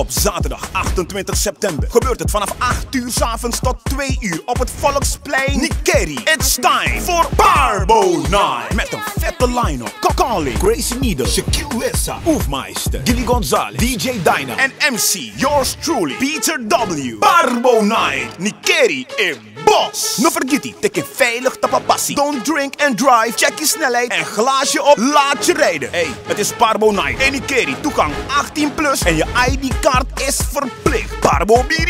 Op zaterdag 28 september gebeurt het vanaf 8 uur 's avonds tot 2 uur op het Volksplein. Nikeri, it's time for Parbo Night. Met een vette line-up. Kakali, Crazy Needle, Shaquille Wessa, Oefmeister, Gilly Gonzalez, DJ Dyna en MC, yours truly, Peter W. Parbo Night, Nikeri in Bos. No tik je veilig tapapassie. Don't drink and drive, check je snelheid en glaasje op, laat je rijden. Hey, het is Parbo Night Nikeri, toegang 18 plus en je ID-kaart is verplicht. Parbo Biri,